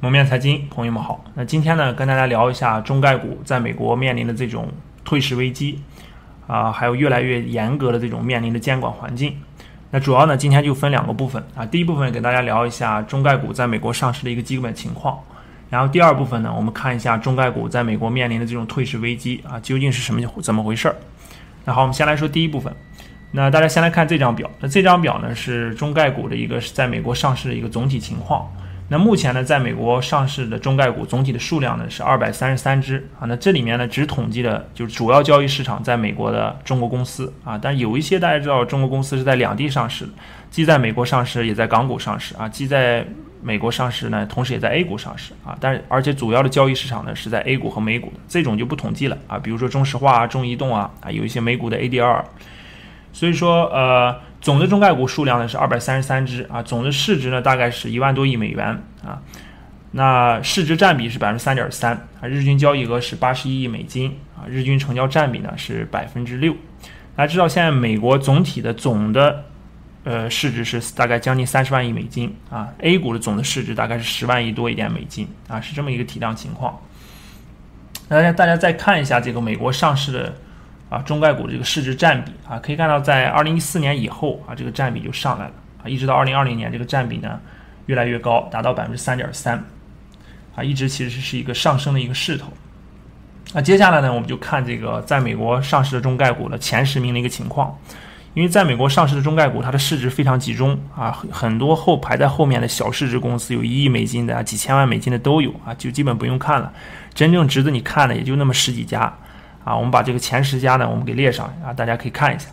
蒙面财经，朋友们好。那今天呢，跟大家聊一下中概股在美国面临的这种退市危机啊，还有越来越严格的这种面临的监管环境。那主要呢，今天就分两个部分啊。第一部分给大家聊一下中概股在美国上市的一个基本情况，然后第二部分呢，我们看一下中概股在美国面临的这种退市危机啊，究竟是什么怎么回事儿？那好，我们先来说第一部分。那大家先来看这张表，那这张表呢是中概股的一个在美国上市的一个总体情况。那目前呢，在美国上市的中概股总体的数量呢是二百三十三只啊。那这里面呢，只统计了就是主要交易市场在美国的中国公司啊。但有一些大家知道，中国公司是在两地上市的，既在美国上市，也在港股上市啊。既在美国上市呢，同时也在 A 股上市啊。但是而且主要的交易市场呢是在 A 股和美股，这种就不统计了啊。比如说中石化啊、中移动啊啊，有一些美股的 ADR。所以说，呃，总的中概股数量呢是二百三十三只啊，总的市值呢大概是一万多亿美元啊，那市值占比是百分之三点三啊，日均交易额是八十一亿美金啊，日均成交占比呢是百分之六。大家知道现在美国总体的总的呃市值是大概将近三十万亿美金啊，A 股的总的市值大概是十万亿多一点美金啊，是这么一个体量情况。大家大家再看一下这个美国上市的。啊，中概股这个市值占比啊，可以看到，在二零一四年以后啊，这个占比就上来了啊，一直到二零二零年，这个占比呢越来越高，达到百分之三点三啊，一直其实是一个上升的一个势头。那接下来呢，我们就看这个在美国上市的中概股的前十名的一个情况，因为在美国上市的中概股，它的市值非常集中啊，很多后排在后面的小市值公司，有一亿美金的啊，几千万美金的都有啊，就基本不用看了，真正值得你看的也就那么十几家。啊，我们把这个前十家呢，我们给列上啊，大家可以看一下。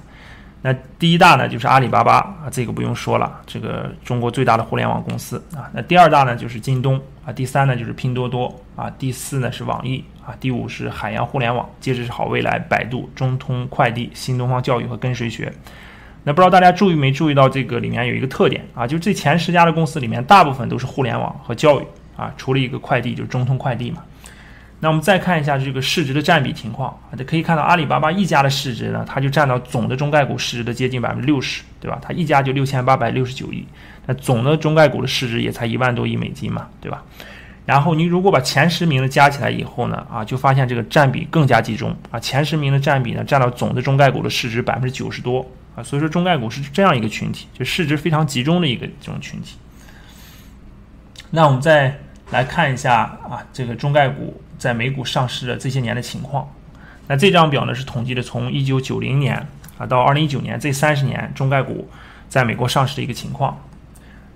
那第一大呢就是阿里巴巴啊，这个不用说了，这个中国最大的互联网公司啊。那第二大呢就是京东啊，第三呢就是拼多多啊，第四呢是网易啊，第五是海洋互联网，接着是好未来、百度、中通快递、新东方教育和跟谁学。那不知道大家注意没注意到这个里面有一个特点啊，就这前十家的公司里面，大部分都是互联网和教育啊，除了一个快递，就是中通快递嘛。那我们再看一下这个市值的占比情况啊，可以看到阿里巴巴一家的市值呢，它就占到总的中概股市值的接近百分之六十，对吧？它一家就六千八百六十九亿，那总的中概股的市值也才一万多亿美金嘛，对吧？然后你如果把前十名的加起来以后呢，啊，就发现这个占比更加集中啊，前十名的占比呢占到总的中概股的市值百分之九十多啊，所以说中概股是这样一个群体，就市值非常集中的一个这种群体。那我们再来看一下啊，这个中概股。在美股上市的这些年的情况，那这张表呢是统计的从一九九零年啊到二零一九年这三十年中概股在美国上市的一个情况。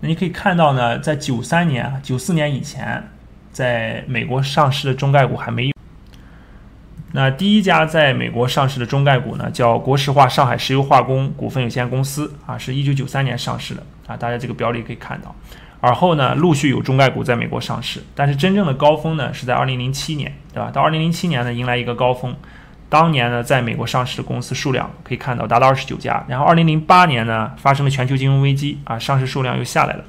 那你可以看到呢，在九三年、九四年以前，在美国上市的中概股还没有。那第一家在美国上市的中概股呢，叫国石化上海石油化工股份有限公司啊，是一九九三年上市的啊，大家这个表里可以看到。而后呢，陆续有中概股在美国上市，但是真正的高峰呢是在二零零七年，对吧？到二零零七年呢，迎来一个高峰，当年呢，在美国上市的公司数量可以看到达到二十九家。然后二零零八年呢，发生了全球金融危机啊，上市数量又下来了。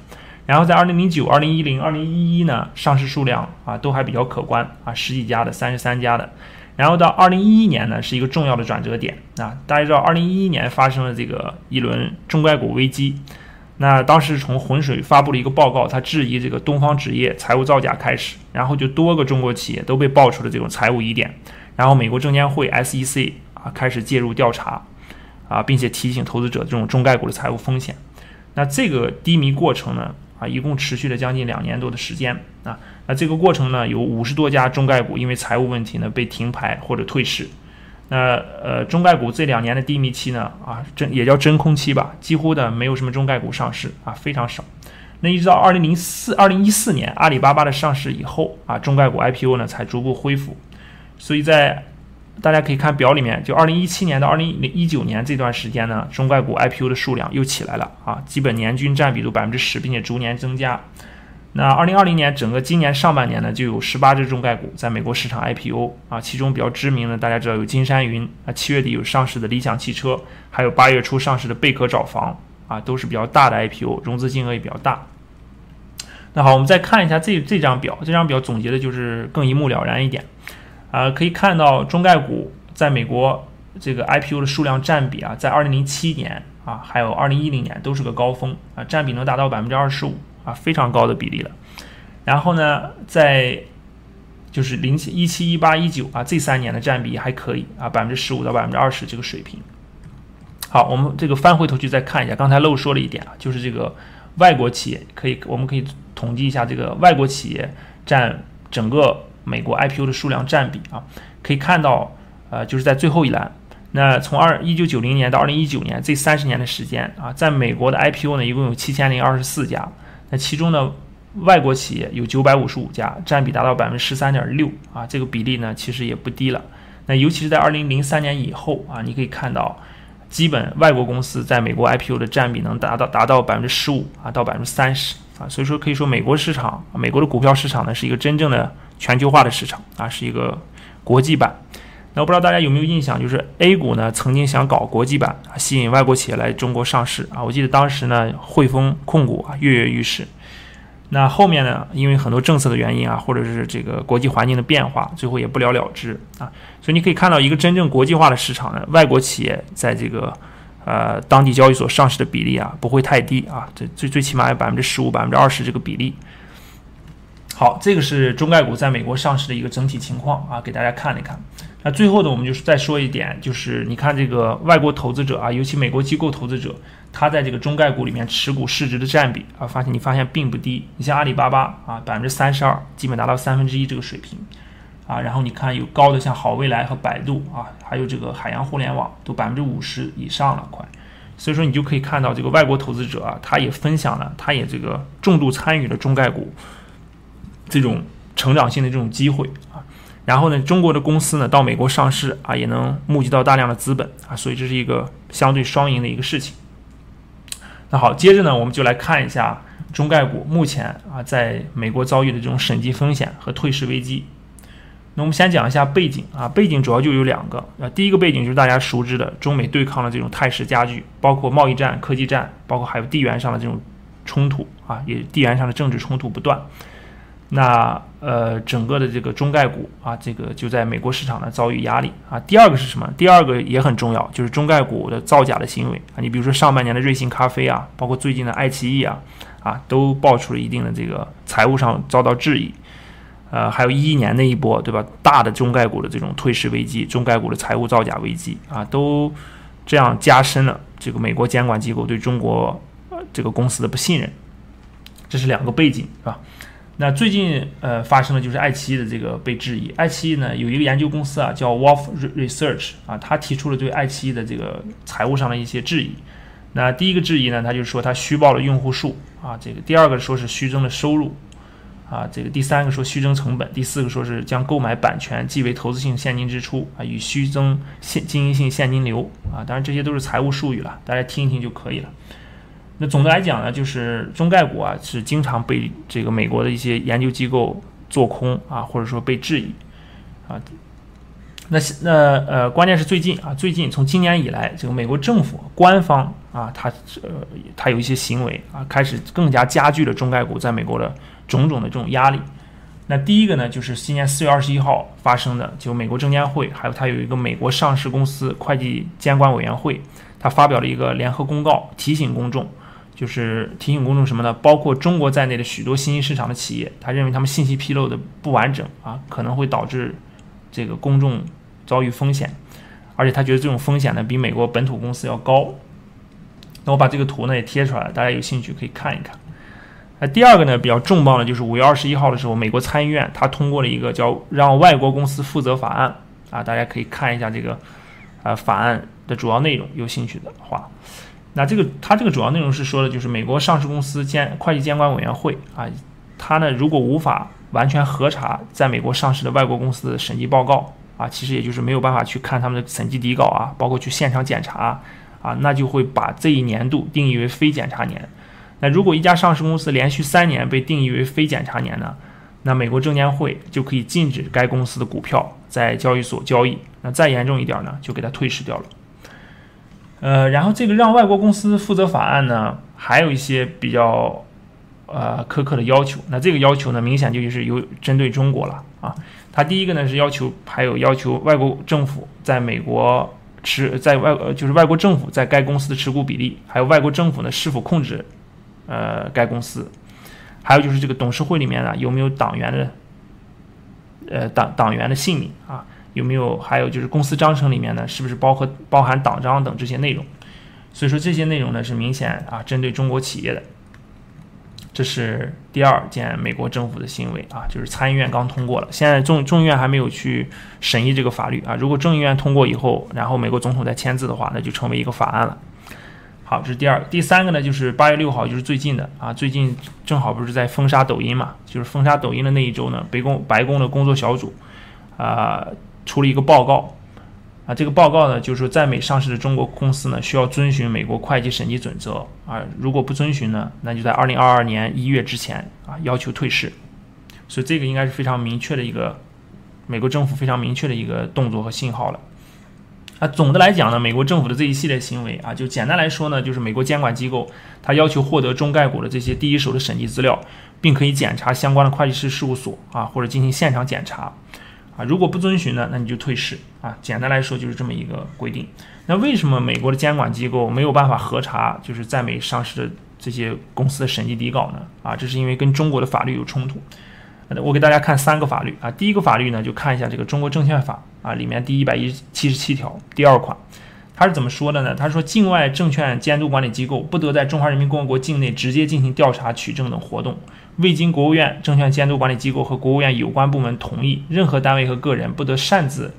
然后在二零零九、二零一零、二零一一呢，上市数量啊都还比较可观啊，十几家的、三十三家的。然后到二零一一年呢，是一个重要的转折点啊，大家知道二零一一年发生了这个一轮中概股危机。那当时从浑水发布了一个报告，他质疑这个东方纸业财务造假开始，然后就多个中国企业都被爆出了这种财务疑点，然后美国证监会 SEC 啊开始介入调查，啊，并且提醒投资者这种中概股的财务风险。那这个低迷过程呢，啊，一共持续了将近两年多的时间啊。那这个过程呢，有五十多家中概股因为财务问题呢被停牌或者退市。那呃，中概股这两年的低迷期呢，啊，真也叫真空期吧，几乎的没有什么中概股上市啊，非常少。那一直到二零零四、二零一四年阿里巴巴的上市以后啊，中概股 IPO 呢才逐步恢复。所以在大家可以看表里面，就二零一七年到二零一九年这段时间呢，中概股 IPO 的数量又起来了啊，基本年均占比都百分之十，并且逐年增加。那二零二零年整个今年上半年呢，就有十八只中概股在美国市场 IPO 啊，其中比较知名的，大家知道有金山云啊，七月底有上市的理想汽车，还有八月初上市的贝壳找房啊，都是比较大的 IPO，融资金额也比较大。那好，我们再看一下这这张表，这张表总结的就是更一目了然一点啊，可以看到中概股在美国这个 IPO 的数量占比啊，在二零零七年啊，还有二零一零年都是个高峰啊，占比能达到百分之二十五。啊，非常高的比例了。然后呢，在就是零七一七一八一九啊这三年的占比还可以啊，百分之十五到百分之二十这个水平。好，我们这个翻回头去再看一下，刚才漏说了一点啊，就是这个外国企业可以，我们可以统计一下这个外国企业占整个美国 IPO 的数量占比啊，可以看到，呃，就是在最后一栏，那从二一九九零年到二零一九年这三十年的时间啊，在美国的 IPO 呢一共有七千零二十四家，那其中呢外国企业有九百五十五家，占比达到百分之十三点六啊，这个比例呢其实也不低了，那尤其是在二零零三年以后啊，你可以看到。基本外国公司在美国 IPO 的占比能达到达到百分之十五啊到百分之三十啊，所以说可以说美国市场，美国的股票市场呢是一个真正的全球化的市场啊，是一个国际版。那我不知道大家有没有印象，就是 A 股呢曾经想搞国际版，吸引外国企业来中国上市啊，我记得当时呢汇丰控股啊跃跃欲试。那后面呢？因为很多政策的原因啊，或者是这个国际环境的变化，最后也不了了之啊。所以你可以看到，一个真正国际化的市场呢，外国企业在这个呃当地交易所上市的比例啊，不会太低啊，这最最起码有百分之十五、百分之二十这个比例。好，这个是中概股在美国上市的一个整体情况啊，给大家看一看。那最后呢，我们就是再说一点，就是你看这个外国投资者啊，尤其美国机构投资者，他在这个中概股里面持股市值的占比啊，发现你发现并不低。你像阿里巴巴啊，百分之三十二，基本达到三分之一这个水平啊。然后你看有高的像好未来和百度啊，还有这个海洋互联网都百分之五十以上了，快。所以说你就可以看到这个外国投资者啊，他也分享了，他也这个重度参与了中概股。这种成长性的这种机会啊，然后呢，中国的公司呢到美国上市啊，也能募集到大量的资本啊，所以这是一个相对双赢的一个事情。那好，接着呢，我们就来看一下中概股目前啊在美国遭遇的这种审计风险和退市危机。那我们先讲一下背景啊，背景主要就有两个啊，第一个背景就是大家熟知的中美对抗的这种态势加剧，包括贸易战、科技战，包括还有地缘上的这种冲突啊，也地缘上的政治冲突不断。那呃，整个的这个中概股啊，这个就在美国市场呢遭遇压力啊。第二个是什么？第二个也很重要，就是中概股的造假的行为啊。你比如说上半年的瑞幸咖啡啊，包括最近的爱奇艺啊，啊，都爆出了一定的这个财务上遭到质疑。呃，还有一一年那一波，对吧？大的中概股的这种退市危机，中概股的财务造假危机啊，都这样加深了这个美国监管机构对中国呃这个公司的不信任。这是两个背景，是吧？那最近呃发生的就是爱奇艺的这个被质疑。爱奇艺呢有一个研究公司啊叫 Wolf Research 啊，他提出了对爱奇艺的这个财务上的一些质疑。那第一个质疑呢，他就是说他虚报了用户数啊，这个第二个说是虚增了收入啊，这个第三个说虚增成本，第四个说是将购买版权记为投资性现金支出啊，与虚增现经营性现金流啊，当然这些都是财务术语了，大家听一听就可以了。那总的来讲呢，就是中概股啊，是经常被这个美国的一些研究机构做空啊，或者说被质疑啊。那那呃，关键是最近啊，最近从今年以来，这个美国政府官方啊，它呃，它有一些行为啊，开始更加加剧了中概股在美国的种种的这种压力。那第一个呢，就是今年四月二十一号发生的，就美国证监会还有它有一个美国上市公司会计监管委员会，它发表了一个联合公告，提醒公众。就是提醒公众什么呢？包括中国在内的许多新兴市场的企业，他认为他们信息披露的不完整啊，可能会导致这个公众遭遇风险，而且他觉得这种风险呢比美国本土公司要高。那我把这个图呢也贴出来，大家有兴趣可以看一看。那第二个呢比较重磅的就是五月二十一号的时候，美国参议院他通过了一个叫让外国公司负责法案啊，大家可以看一下这个啊法案的主要内容，有兴趣的话。那这个它这个主要内容是说的，就是美国上市公司监会计监管委员会啊，它呢如果无法完全核查在美国上市的外国公司的审计报告啊，其实也就是没有办法去看他们的审计底稿啊，包括去现场检查啊，那就会把这一年度定义为非检查年。那如果一家上市公司连续三年被定义为非检查年呢，那美国证监会就可以禁止该公司的股票在交易所交易。那再严重一点呢，就给它退市掉了。呃，然后这个让外国公司负责法案呢，还有一些比较呃苛刻的要求。那这个要求呢，明显就是有针对中国了啊。它第一个呢是要求，还有要求外国政府在美国持在外呃就是外国政府在该公司的持股比例，还有外国政府呢是否控制呃该公司还有就是这个董事会里面呢有没有党员的，呃党党员的姓名啊？有没有？还有就是公司章程里面呢是不是包括包含党章等这些内容？所以说这些内容呢是明显啊针对中国企业的。这是第二件美国政府的行为啊，就是参议院刚通过了，现在众众议院还没有去审议这个法律啊。如果众议院通过以后，然后美国总统再签字的话，那就成为一个法案了。好，这是第二，第三个呢，就是八月六号，就是最近的啊，最近正好不是在封杀抖音嘛，就是封杀抖音的那一周呢，白宫白宫的工作小组啊出了一个报告。啊，这个报告呢就是说，在美上市的中国公司呢需要遵循美国会计审计准则。啊，如果不遵循呢，那就在二零二二年一月之前啊要求退市，所以这个应该是非常明确的一个美国政府非常明确的一个动作和信号了。啊总的来讲呢，美国政府的这一系列行为啊，就简单来说呢，就是美国监管机构它要求获得中概股的这些第一手的审计资料，并可以检查相关的会计师事务所啊，或者进行现场检查。啊。如果不遵循呢，那你就退市啊。简单来说就是这么一个规定。那为什么美国的监管机构没有办法核查就是在美上市的这些公司的审计底稿呢？啊，这是因为跟中国的法律有冲突。我给大家看三个法律啊，第一个法律呢，就看一下这个《中国证券法》啊，里面第一百一七十七条第二款，它是怎么说的呢？他说，境外证券监督管理机构不得在中华人民共和国境内直接进行调查、取证等活动，未经国务院证券监督管理机构和国务院有关部门同意，任何单位和个人不得擅自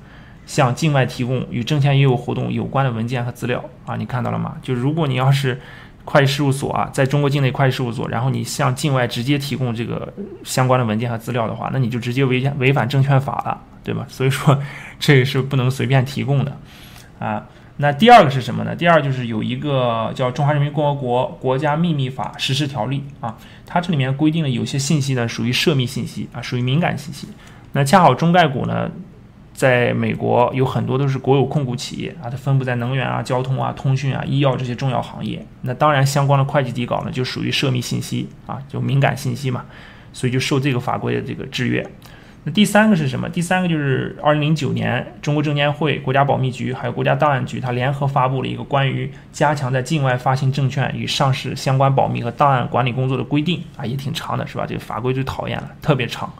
向境外提供与证券业务活动有关的文件和资料啊。你看到了吗？就如果你要是会计事务所啊，在中国境内会计事务所，然后你向境外直接提供这个相关的文件和资料的话，那你就直接违违反证券法了，对吧？所以说这个是不能随便提供的啊。那第二个是什么呢？第二就是有一个叫《中华人民共和国国家秘密法实施条例》啊，它这里面规定了有些信息呢属于涉密信息啊，属于敏感信息。那恰好中概股呢？在美国有很多都是国有控股企业啊，它分布在能源啊、交通啊、通讯啊、医药这些重要行业。那当然，相关的会计底稿呢，就属于涉密信息啊，就敏感信息嘛，所以就受这个法规的这个制约。那第三个是什么？第三个就是二零零九年，中国证监会、国家保密局还有国家档案局，它联合发布了一个关于加强在境外发行证券与上市相关保密和档案管理工作的规定啊，也挺长的，是吧？这个法规最讨厌了，特别长。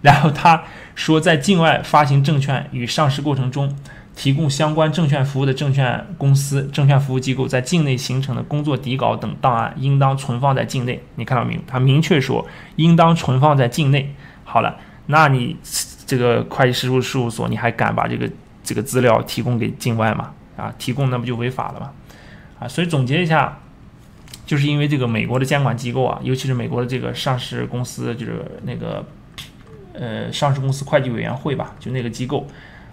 然后他说，在境外发行证券与上市过程中，提供相关证券服务的证券公司、证券服务机构在境内形成的工作底稿等档案，应当存放在境内。你看到没有？他明确说，应当存放在境内。好了，那你这个会计师事务所，你还敢把这个这个资料提供给境外吗？啊，提供那不就违法了吗？啊，所以总结一下，就是因为这个美国的监管机构啊，尤其是美国的这个上市公司，就是那个。呃，上市公司会计委员会吧，就那个机构，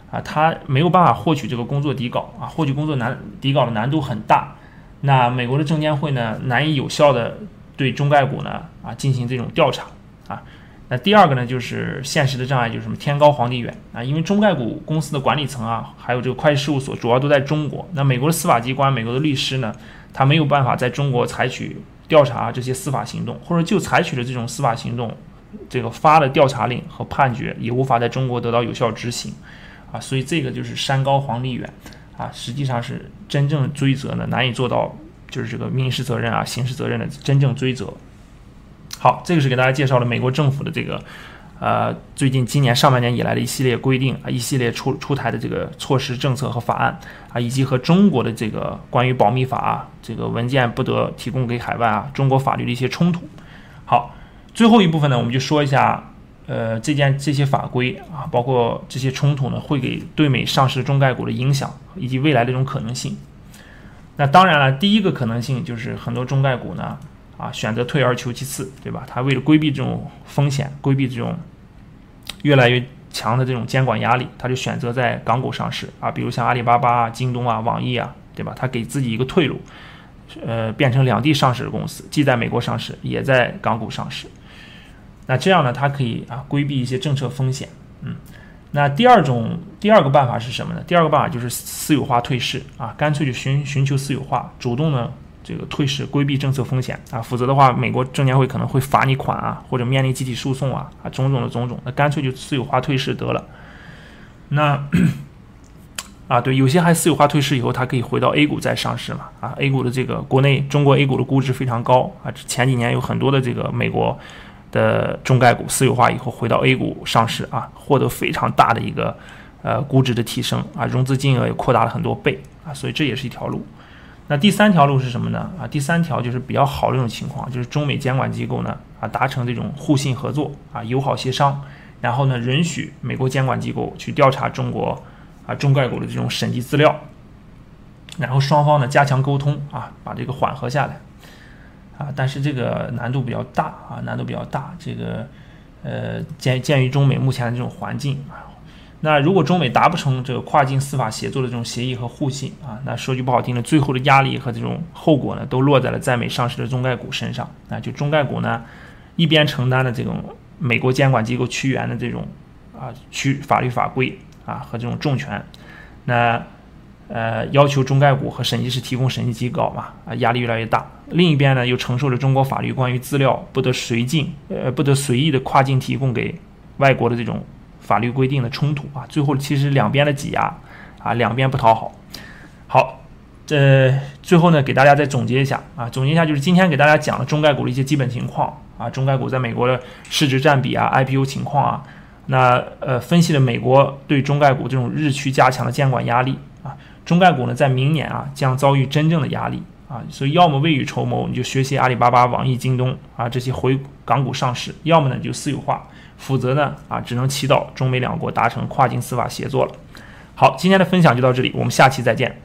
啊，他没有办法获取这个工作底稿啊，获取工作难底稿的难度很大。那美国的证监会呢，难以有效的对中概股呢啊进行这种调查啊。那第二个呢，就是现实的障碍，就是什么天高皇帝远啊，因为中概股公司的管理层啊，还有这个会计事务所主要都在中国。那美国的司法机关、美国的律师呢，他没有办法在中国采取调查这些司法行动，或者就采取了这种司法行动。这个发的调查令和判决也无法在中国得到有效执行，啊，所以这个就是山高皇帝远，啊，实际上是真正追责呢难以做到，就是这个民事责任啊、刑事责任的真正追责。好，这个是给大家介绍了美国政府的这个，呃，最近今年上半年以来的一系列规定啊，一系列出出台的这个措施政策和法案啊，以及和中国的这个关于保密法啊，这个文件不得提供给海外啊，中国法律的一些冲突。好。最后一部分呢，我们就说一下，呃，这件这些法规啊，包括这些冲突呢，会给对美上市中概股的影响，以及未来的一种可能性。那当然了，第一个可能性就是很多中概股呢，啊，选择退而求其次，对吧？他为了规避这种风险，规避这种越来越强的这种监管压力，他就选择在港股上市啊，比如像阿里巴巴啊、京东啊、网易啊，对吧？他给自己一个退路，呃，变成两地上市的公司，既在美国上市，也在港股上市。那这样呢，它可以啊规避一些政策风险，嗯，那第二种第二个办法是什么呢？第二个办法就是私有化退市啊，干脆就寻寻求私有化，主动呢这个退市，规避政策风险啊，否则的话，美国证监会可能会罚你款啊，或者面临集体诉讼啊，啊种种的种种，那干脆就私有化退市得了。那啊对，有些还私有化退市以后，它可以回到 A 股再上市嘛，啊 A 股的这个国内中国 A 股的估值非常高啊，前几年有很多的这个美国。的中概股私有化以后回到 A 股上市啊，获得非常大的一个呃估值的提升啊，融资金额也扩大了很多倍啊，所以这也是一条路。那第三条路是什么呢？啊，第三条就是比较好的一种情况，就是中美监管机构呢啊达成这种互信合作啊友好协商，然后呢允许美国监管机构去调查中国啊中概股的这种审计资料，然后双方呢加强沟通啊，把这个缓和下来啊，但是这个难度比较大啊，难度比较大，这个呃鉴鉴于中美目前的这种环境啊。那如果中美达不成这个跨境司法协作的这种协议和互信啊，那说句不好听的，最后的压力和这种后果呢，都落在了在美上市的中概股身上啊。就中概股呢，一边承担了这种美国监管机构屈原的这种啊屈法律法规啊和这种重权，那呃要求中概股和审计师提供审计机稿嘛啊，压力越来越大。另一边呢，又承受着中国法律关于资料不得随进呃不得随意的跨境提供给外国的这种。法律规定的冲突啊，最后其实两边的挤压啊，两边不讨好。好，这最后呢，给大家再总结一下啊，总结一下就是今天给大家讲了中概股的一些基本情况啊，中概股在美国的市值占比啊，IPO 情况啊，那呃分析了美国对中概股这种日趋加强的监管压力啊，中概股呢在明年啊将遭遇真正的压力啊，所以要么未雨绸缪，你就学习阿里巴巴、网易、京东啊这些回港股上市，要么呢你就私有化。否则呢，啊，只能祈祷中美两国达成跨境司法协作了。好，今天的分享就到这里，我们下期再见。